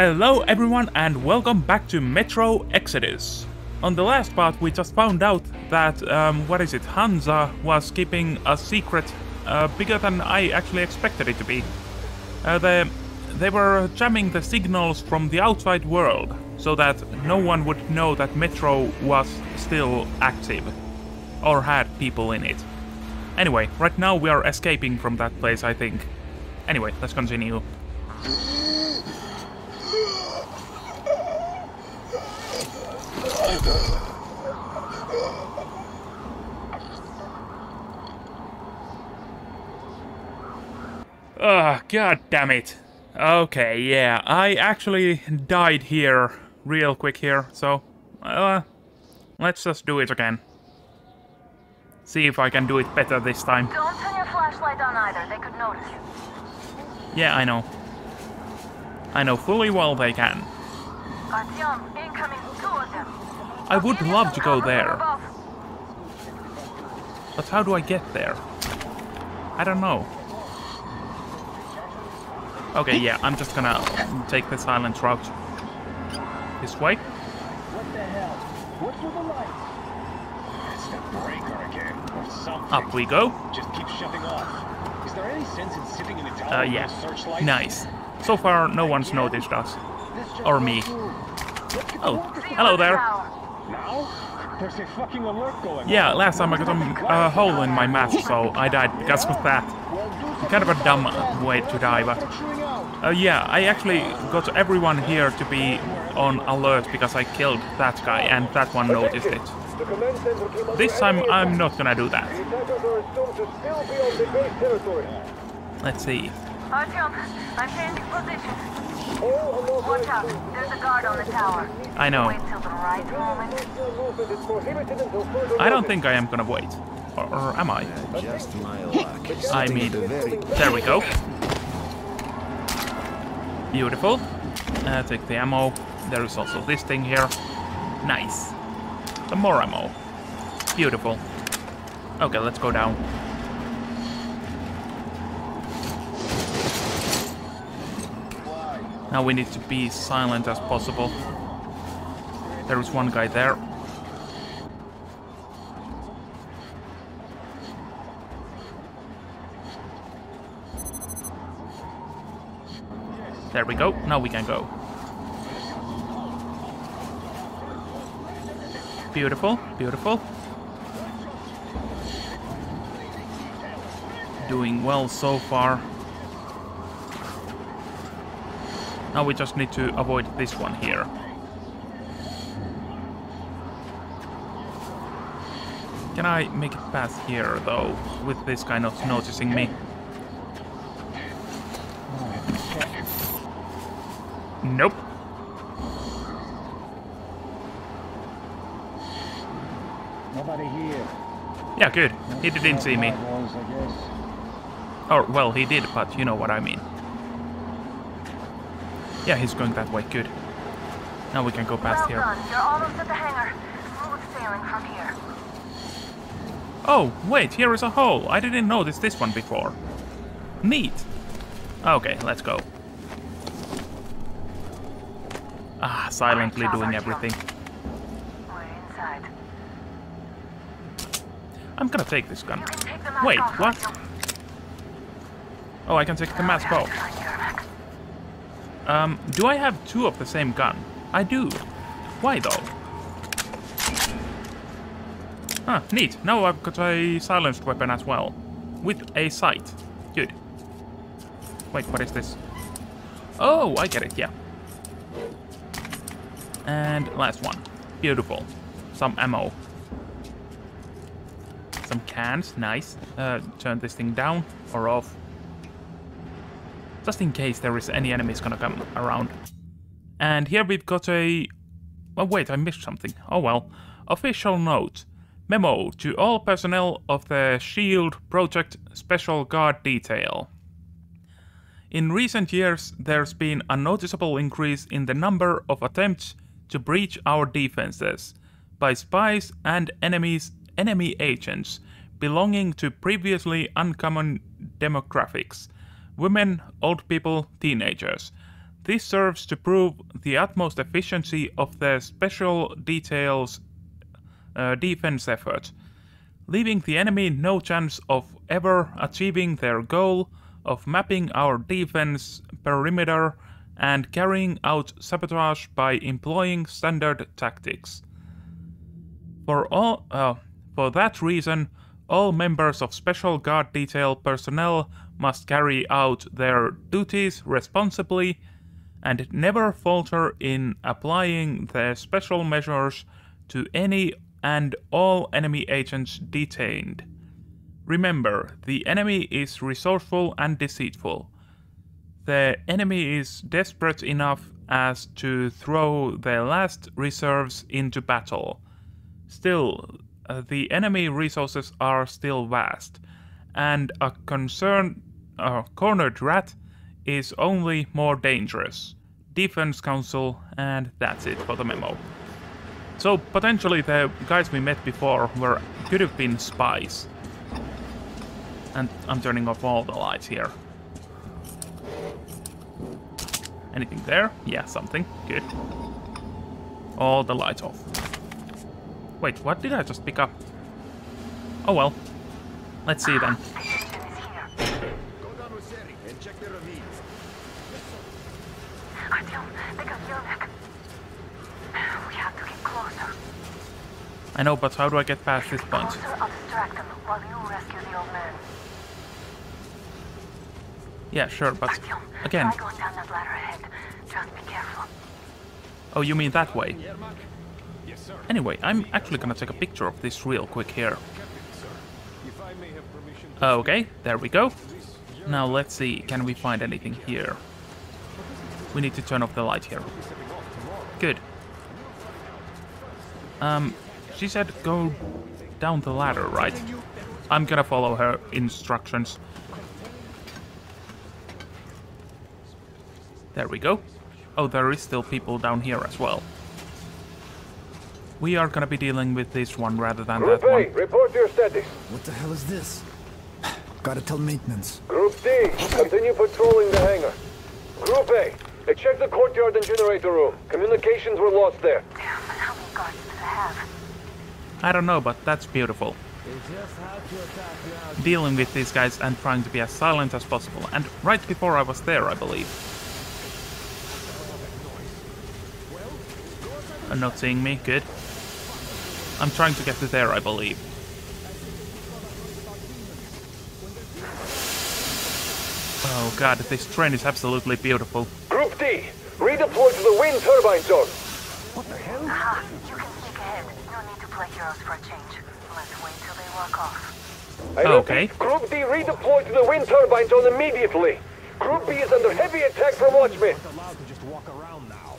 Hello everyone and welcome back to Metro Exodus. On the last part we just found out that, um, what is it, Hansa was keeping a secret uh, bigger than I actually expected it to be. Uh, they, they were jamming the signals from the outside world so that no one would know that Metro was still active or had people in it. Anyway, right now we are escaping from that place I think. Anyway, let's continue. Ugh, god damn it. Okay, yeah, I actually died here real quick here, so uh, let's just do it again. See if I can do it better this time. Don't turn your flashlight on either, they could notice. Yeah, I know. I know fully well they can. Artyom, incoming, two of them. I would love to go there, but how do I get there? I don't know. Okay, yeah, I'm just gonna take the silent route. This way? What the hell? The? It's the breaker again, something. Up we go. Just keep shutting off. Is there any sense in sitting in a Uh, yeah. searchlight? Nice. So far, no one's noticed us. Or me. Oh, hello there. Tower. Now? There's a fucking alert going Yeah, on. last time I got a uh, hole in my mask, so I died because of that. Kind of a dumb way to die, but... Start chewing out. Uh, yeah, I actually got everyone here to be on alert because I killed that guy and that one noticed it. The command center came under This time I'm not gonna do that. The attackers are assumed to still be on the base territory. Let's see. Artyom, I'm changing position. All Watch out, there's a guard on the tower. I know. Wait till the right moment. Civilian movement is prohibited until further I don't think I am gonna wait. Or, or am I? Just my luck. I Sitting mean, at the very there we go. Beautiful. Uh, take the ammo. There is also this thing here. Nice. Some more ammo. Beautiful. Okay, let's go down. Now we need to be silent as possible. There is one guy there. There we go. Now we can go. Beautiful, beautiful. Doing well so far. Now we just need to avoid this one here. Can I make it past here though, with this guy not noticing me? Nope. Nobody here. Yeah, good. He didn't see me. Or, oh, well, he did, but you know what I mean. Yeah, he's going that way. Good. Now we can go past Well here. done, you're almost at the hangar. Smooth sailing from here. Oh, wait, here is a hole. I didn't notice this one before. Neat. Okay, let's go. Ah, silently doing everything. I'm gonna take this gun. Take Wait, what? Oh, I can take the mask off. Um, do I have two of the same gun? I do. Why though? Huh, neat. Now I've got a silenced weapon as well. With a sight. Good. Wait, what is this? Oh, I get it, yeah. And last one. Beautiful. Some ammo. Some cans, nice. Uh, turn this thing down or off. Just in case there is any enemies gonna come around. And here we've got a... Oh wait, I missed something. Oh well. Official note. Memo to all personnel of the SHIELD Project Special Guard Detail. In recent years, there's been a noticeable increase in the number of attempts to breach our defenses by spies and enemies, enemy agents belonging to previously uncommon demographics women, old people, teenagers. This serves to prove the utmost efficiency of the special details uh, defense effort, leaving the enemy no chance of ever achieving their goal of mapping our defense perimeter and carrying out sabotage by employing standard tactics. For all, uh, for that reason, all members of Special Guard Detail personnel must carry out their duties responsibly and never falter in applying the special measures to any and all enemy agents detained. Remember, the enemy is resourceful and deceitful. The enemy is desperate enough as to throw their last reserves into battle. Still, uh, the enemy resources are still vast, and a concerned, uh, cornered rat is only more dangerous. Defense Council, and that's it for the memo. So potentially the guys we met before were could have been spies. And I'm turning off all the lights here. Anything there? Yeah, something. Good. All the lights off. Wait, what did I just pick up? Oh well. Let's see then. The engine is here. Go down with Seri and check the ravine. Artyom, they got Yelnek. We have to get closer. I know, but how do I get past this point? Closer, I'll distract them while you rescue the old man. Yeah, sure, but Artyom, again. try going down that ladder ahead. Just be careful. Oh, you mean that way? Yermak? Yes, sir. Anyway, I'm actually gonna take a picture of this real quick here. Captain, sir. If I may have permission to Okay, there we go. Now let's see, can we find anything here? We need to turn off the light here. stepping off tomorrow. Good. Um, she said go down the ladder, right? I'm gonna follow her instructions. There we go. Oh, there is still people down here as well. We are gonna be dealing with this one rather than Group that A, one. report your status. What the hell is this? Gotta tell maintenance. Group D, continue patrolling the hangar. Group A, check the courtyard and generator room. Communications were lost there. Damn, how many guards do they have? I don't know, but that's beautiful. Dealing with these guys and trying to be as silent as possible. And right before I was there, I believe. Uh, not seeing me, good. I'm trying to get to there, I believe. Oh god, this train is absolutely beautiful. Group D, redeploy to the wind turbine zone. What the hell? sneak ahead. No need to play heroes for a change. Let's wait till they walk off. I Okay. Group D, redeploy to the wind turbine zone immediately. Group B is under heavy attack from Watchmen. allowed to just walk around now.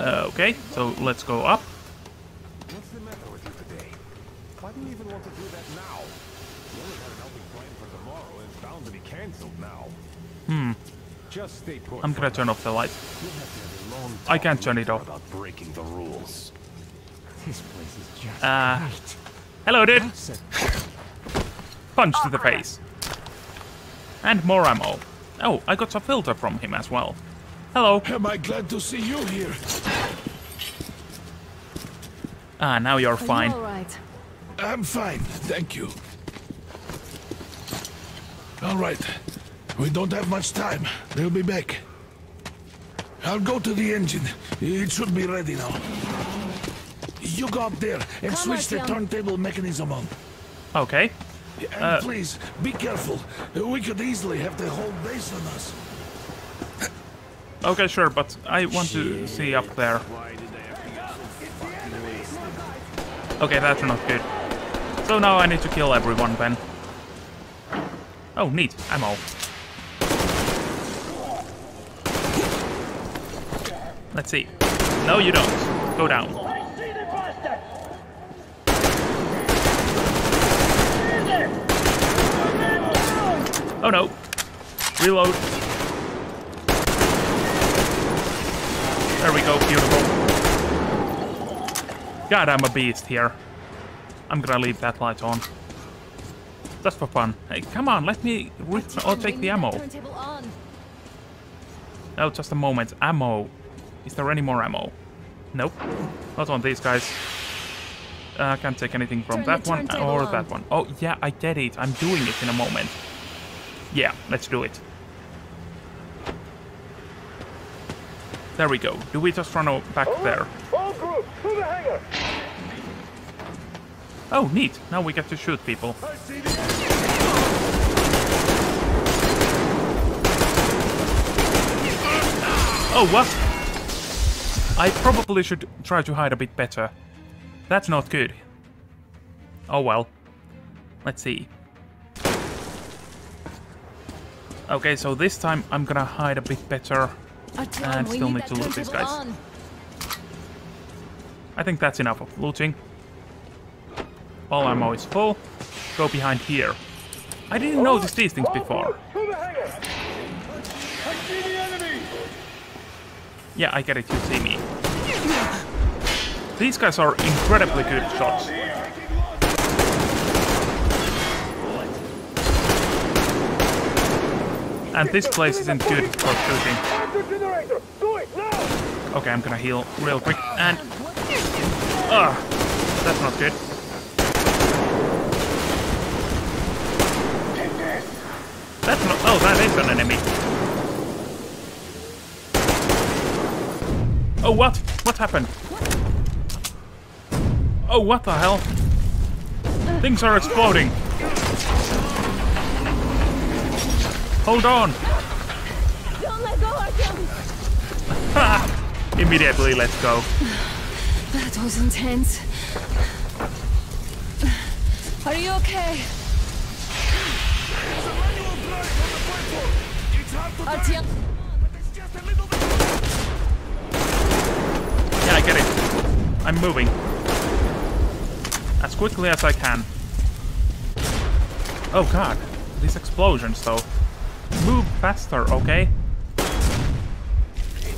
Uh, okay, so let's go up. What's the matter with you today? Why do you even want to do that now? You only had an outing planned for tomorrow and it's bound to be cancelled now. Hmm. Just stay put. I'm gonna turn off the light. You'll have to have a long I can't turn it off. About breaking the rules. This place is just Uh, great. Hello, dude! Said Punch to the face. And more ammo. Oh, I got a filter from him as well. Hello. Am I glad to see you here? Ah, now you're Are you fine. all right? I'm fine, thank you. All right. We don't have much time. They'll be back. I'll go to the engine. It should be ready now. You go up there and Come, switch the Artyom. turntable mechanism on. Okay. And Uh, please, be careful. We could easily have the whole base on us. Okay, sure, but I want to see up there. Okay, that's not good. So now I need to kill everyone then. Oh, neat. I'm Ammo. Let's see. No, you don't. Go down. Oh no. Reload. There we go, beautiful. God, I'm a beast here. I'm gonna leave that light on. Just for fun. Hey, come on, let me rip or take the ammo. Oh, just a moment. Ammo. Is there any more ammo? Nope. Not on these guys. Uh, can't take anything from Turn that one or on. that one. Oh, yeah, I get it. I'm doing it in a moment. Yeah, let's do it. There we go. Do we just run back there? All groups, to the hangar! Oh, neat. Now we get to shoot people. Oh, what? I probably should try to hide a bit better. That's not good. Oh well. Let's see. Okay, so this time I'm gonna hide a bit better. And still need need to loot these guys. on. I think that's enough of looting. All ammo is full. Go behind here. I didn't notice these things before. The! I see the enemy! Yeah, I get it, you see me. These guys are incredibly good shots. And this place isn't good for shooting. Okay, I'm gonna heal real quick and... Ugh! That's not good. That's not... Oh, that is an enemy. Oh, what? What happened? Oh, what the hell? Things are exploding. Hold on. Don't let go, Artyom! Immediately, let's go. That was intense. Are you okay? Artyom, Yeah, I get it. I'm moving. As quickly as I can. Oh god. These explosions, though. Move faster, okay?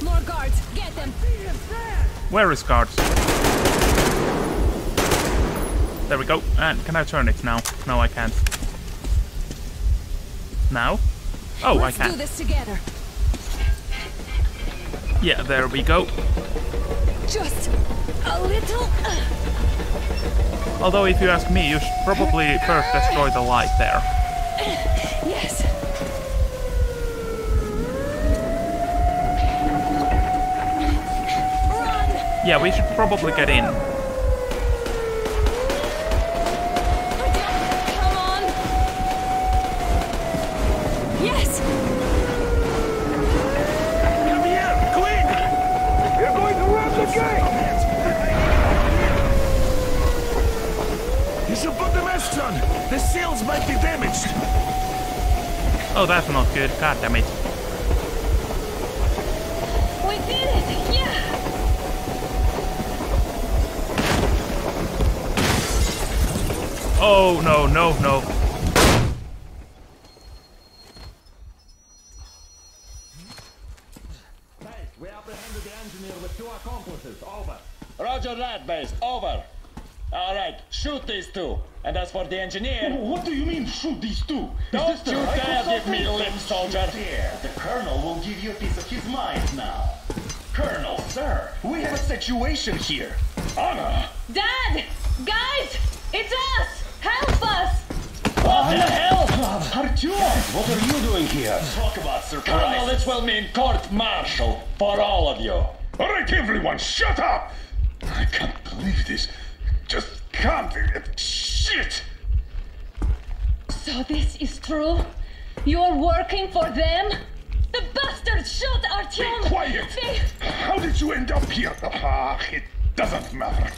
more guards, get them! Where is guards? There we go. And can I turn it now? No, I can't. Now? Oh, Let's I do this together. Yeah, there we go. Just a little. Uh. Although, if you ask me, you should probably first destroy the light there. Yes. Run! Yeah, we should probably get in. Artyom, come on! Yes! Come here, quick! You're going to ram the gate! You should put the masks on. Yes! Queen! You're going to ruin the game. He's about to mess up. The seals might be damaged. Oh, that's not good. God damn it. We did it! Yeah! Oh, no, no, no. We apprehended the engineer with two accomplices. Over. Roger that, base. Over. All right, shoot these two. And as for the engineer, What do you mean, shoot these two? don't you dare give me lip, soldier. There, the Colonel will give you a piece of his mind now. Colonel, sir, we have a situation here. Anna! Dad! Guys! It's us! Help us! What the hell? Artyom, what are you doing here? Talk about Colonel, surprise. this will mean court-martial for all of you. All right, everyone, shut up! I can't believe this. Just can't. believe Shit! So this is true? You're working for them? The bastards shot Artyom! Be quiet! They... How did you end up here? Ah, it doesn't matter.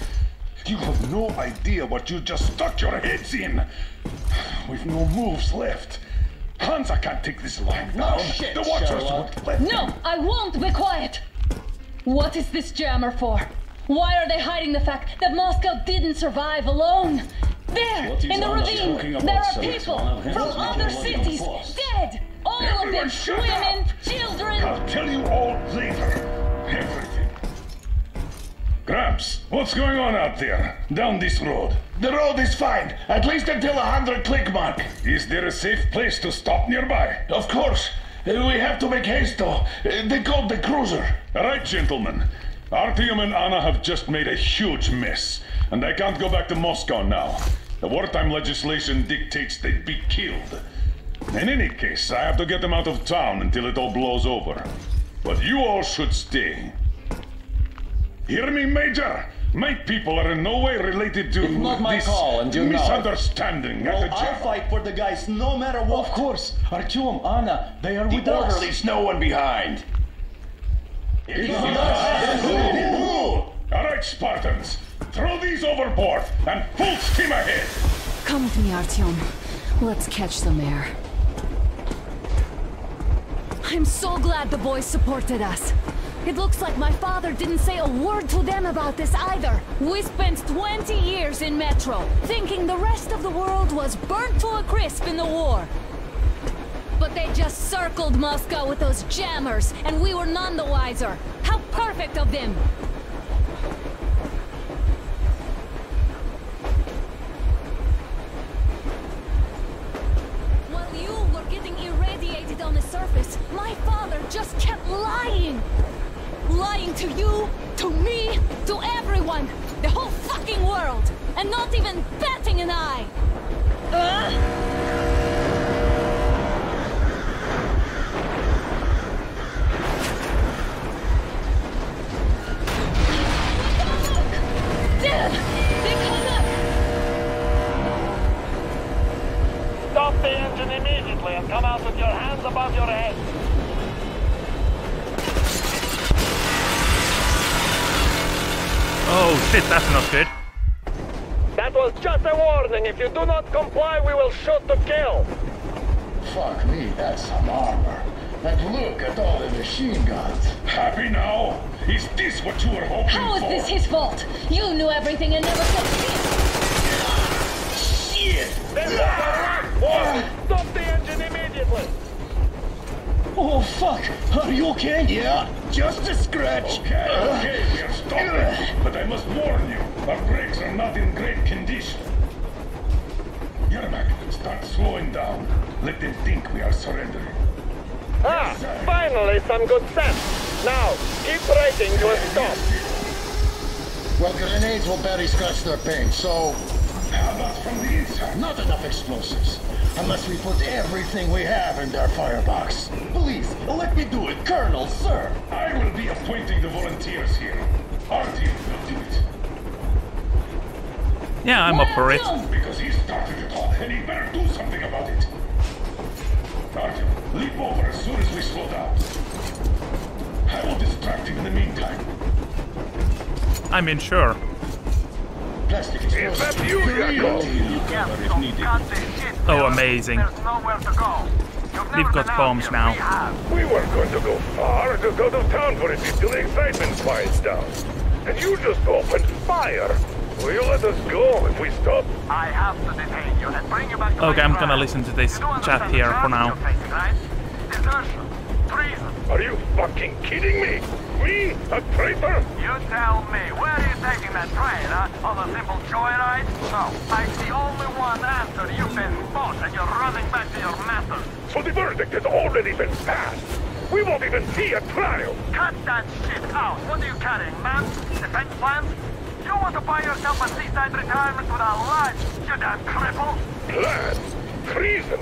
You have no idea what you just stuck your heads in. We've no moves left. Hansa can't take this lying down. Oh, shit, the Watchers Sherlock. won't let No, I won't be quiet! What is this jammer for? Why are they hiding the fact that Moscow didn't survive alone? There, in the ravine, there are people one of his from other cities, dead! All of them, women, up. children! I'll tell you all later. Everything. Gramps, what's going on out there? Down this road. The road is fine, at least until a hundred click mark. Is there a safe place to stop nearby? Of course. Uh, We have to make haste, though. Uh, They called the cruiser. All right, gentlemen. Artyom and Anna have just made a huge mess, and they can't go back to Moscow now. The wartime legislation dictates they'd be killed. In any case, I have to get them out of town until it all blows over. But you all should stay. Hear me, Major? My people are in no way related to It's not my this call, and you know it. misunderstanding at Well, the I'll fight for the guys no matter what. Of course. Artyom, Anna, they are with us. Leaves no one behind. All right, Spartans, throw these overboard and full steam ahead. Come with me, Artyom. Let's catch the air. I'm so glad the boys supported us. It looks like my father didn't say a word to them about this either. We spent 20 years in Metro, thinking the rest of the world was burnt to a crisp in the war. But they just circled Moscow with those jammers, and we were none the wiser. How perfect of them! Shit, that's not good. That was just a warning. If you do not comply, we will shoot to kill. Fuck me, that's some armor. And look at all the machine guns. Happy now? Is this what you were hoping for? How is for? this his fault? You knew everything and never said shit. Shit! This is the last ah! warning. Stop the engine immediately. Oh, fuck. Are you okay? Yeah, just a scratch. Okay, okay, we are stopping. But I must warn you, our brakes are not in great condition. Yermak, start slowing down. Let them think we are surrendering. Ah, finally some good sense. Now, keep braking to a stop. Well, grenades will barely scratch their paint, so How about from the inside? not enough explosives. Unless we put everything we have in their firebox. Please, let me do it, Colonel, sir. I will be appointing the volunteers here. Artyom will do it. Yeah, I'm up for it. Because he started it all, and he better do something about it. Artyom, leap over as soon as we slow down. I will distract him in the meantime. I mean, sure. Plastic explosives. that you, Yakov? Oh, amazing. There's nowhere to go. You've We've never got been out bombs here. now. We have. We weren't going to go far, just out of town for a bit till the excitement quiets down. And you just opened fire. Will you let us go if we stop? I have to detain you and bring you back to Okay, I'm gonna listen to this chat here for now. you're facing, right? Desertion, treason. Are you fucking kidding me? Me? A traitor? You tell me, where are you taking that train, huh? On a simple joyride? No, I'm the only one after you've been bought and you're running back to your masters. So the verdict has already been passed. We won't even see a trial. Cut that shit out. What are you carrying, man? Defense plans? You want to buy yourself a seaside retirement without life, you damn cripple? Plan? Treason?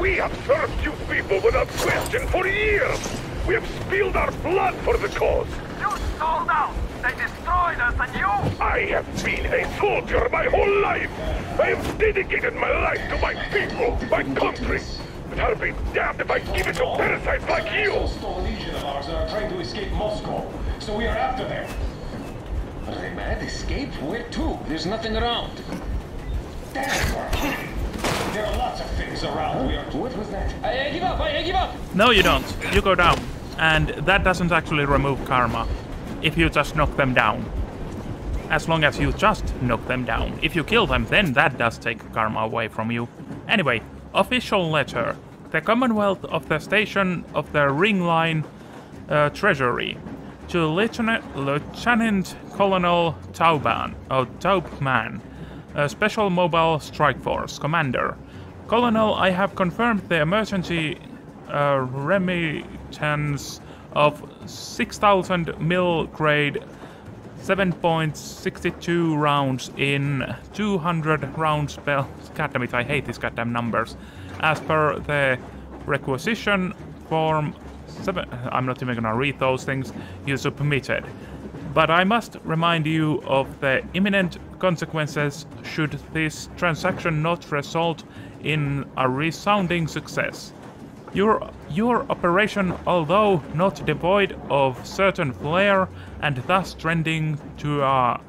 We have served you people without question for years. We have spilled our blood for the cause. You sold out. They destroyed us and you... I have been a soldier my whole life. I have dedicated my life to my people, my country. But I'll be damned if I give it to parasites like you. stole a legion of ours that are trying to escape Moscow. So we are after them. Are they mad? Escape? Where to? There's nothing around. Damn! There are lots of things around. We are What was that? I, I give up. I, I give up. No, you don't. You go down. And that doesn't actually remove karma if you just knock them down. As long as you just knock them down. If you kill them, then that does take karma away from you. Anyway, official letter. The Commonwealth of the Station of the Ring Line uh, Treasury. To Lieutenant, Lieutenant Colonel Tauban, oh, Taubman, a Special Mobile Strike Force Commander. Colonel, I have confirmed the emergency uh, remittance of 6000 mil grade 7.62 rounds in 200 rounds spell. God damn it, I hate these goddamn numbers. As per the requisition form, I'm not even gonna read those things, you submitted. But I must remind you of the imminent consequences should this transaction not result in a resounding success. Your, your operation, although not devoid of certain flair and thus trending to, uh,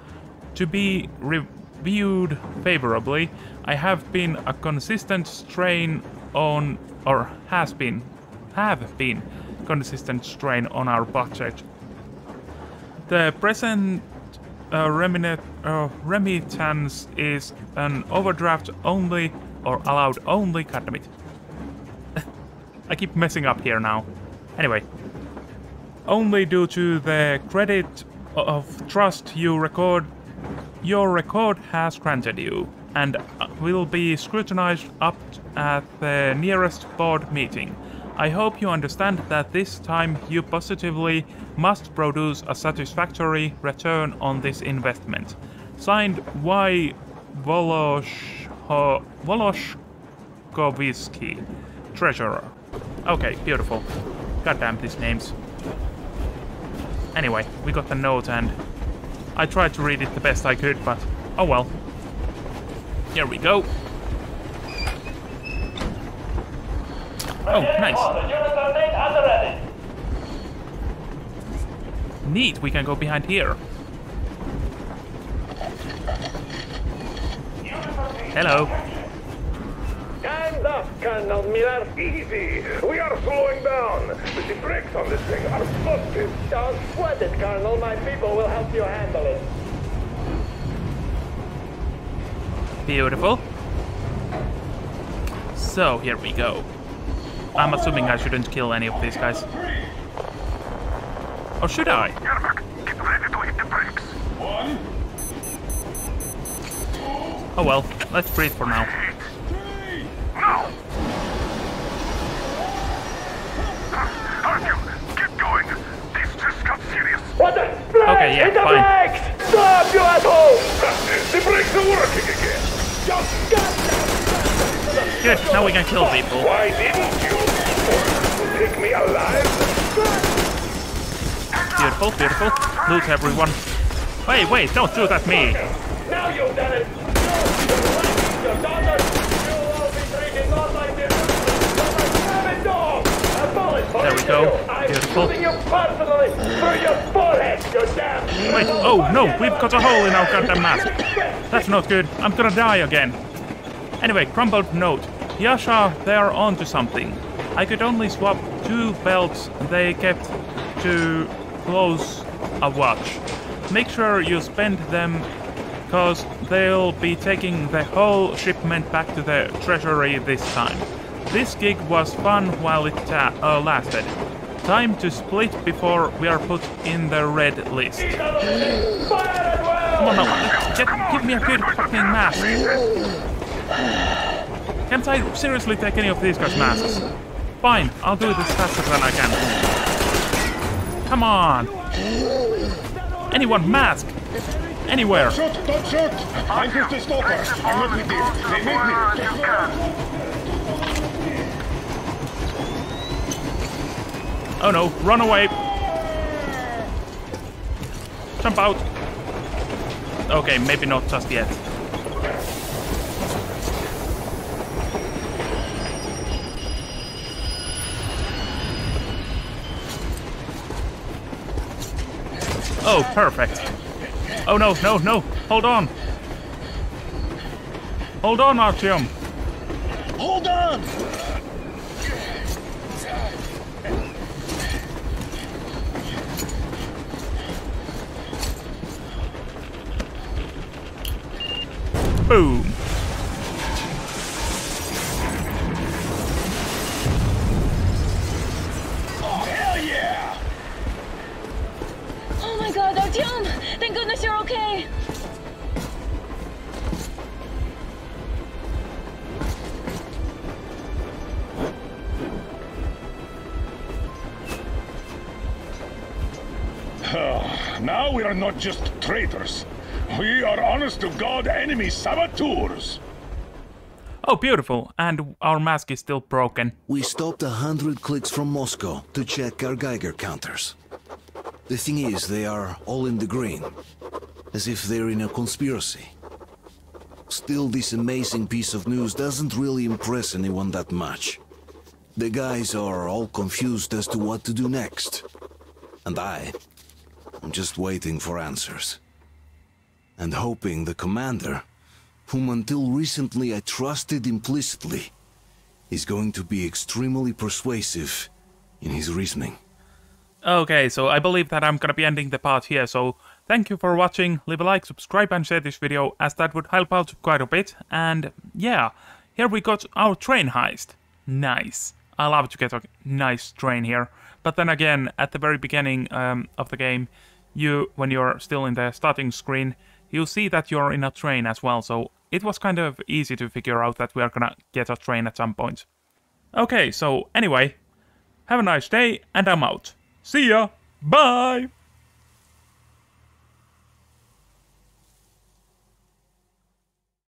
to be reviewed favorably, I have been a consistent strain on, or has been, have been consistent strain on our budget. The present uh, uh, remittance is an overdraft only or allowed only. God damn it. I keep messing up here now. Anyway, only due to the credit of trust you record, your record has granted you, and uh, will be scrutinized up at the nearest board meeting. I hope you understand that this time you positively must produce a satisfactory return on this investment. Signed Y. Voloshko Voloshkovsky, Treasurer. Okay, beautiful. Goddamn these names. Anyway, we got the note and I tried to read it the best I could, but oh well. Here we go. Oh, nice. Neat, we can go behind here. Hello. Hands up, Colonel Miller. Easy. We are slowing down. But the brakes on this thing are busted. Don't sweat it, Colonel. My people will help you handle it. Beautiful. So, here we go. I'm assuming I shouldn't kill any of these guys. Or should I? Get ready to hit the brakes. One, Oh well, let's breathe for now. Now. Artyom, get going. This just got serious. What the? Brakes! Okay, yeah, the fine. brakes! Stop, you asshole! The brakes are working again. Just Good, now we can kill people. Why didn't you? Me alive? Beautiful, beautiful. Loot everyone. Wait, wait, don't shoot at me. Now you've done it! No, your wife, your daughter, you'll all be treated not like this, but like rabid dogs! A bullet for There we go. Beautiful. shooting you personally through your forehead, you damn... Wait, oh no, we've got a hole in our goddamn mask. That's not good. I'm gonna die again. Anyway, crumbled note. Yasha, they're onto something. I could only swap two belts they kept to close a watch. Make sure you spend them cause they'll be taking the whole shipment back to the treasury this time. This gig was fun while it uh, lasted. Time to split before we are put in the red list. Come on get, give me a good fucking mask. Can't I seriously take any of these guys' masks? Fine, I'll do this faster than I can. Come on! Anyone, mask! Anywhere! shoot, don't shoot! I'm just a stalker. I'm not with you. They made me. Just Oh no, run away! Jump out! Okay, maybe not just yet. Oh, perfect. Oh no, no, no! Hold on! Hold on, Artyom! Hold on! Boom! Artyom! Thank goodness you're okay! now we are not just traitors. We are honest to God enemy saboteurs. Oh, beautiful. And our mask is still broken. We stopped a hundred clicks from Moscow to check our Geiger counters. The thing is, they are all in the green. As if they're in a conspiracy. Still, this amazing piece of news doesn't really impress anyone that much. The guys are all confused as to what to do next. And I... I'm just waiting for answers. And hoping the commander, whom until recently I trusted implicitly, is going to be extremely persuasive in his reasoning. Okay, so I believe that I'm gonna be ending the part here, so thank you for watching, leave a like, subscribe and share this video, as that would help out quite a bit, and yeah, here we got our train heist. Nice. I love to get a nice train here, but then again, at the very beginning um, of the game, you, when you're still in the starting screen, you'll see that you're in a train as well, so it was kind of easy to figure out that we are gonna get a train at some point. Okay, so anyway, have a nice day, and I'm out. See ya! Bye!